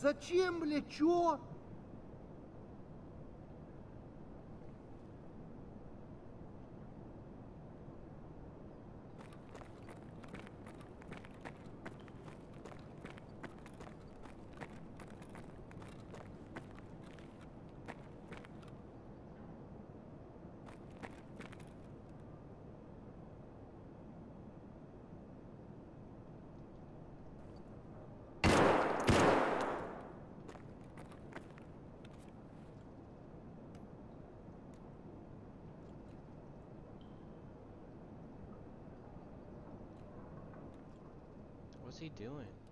Зачем, бля, чё? He doing?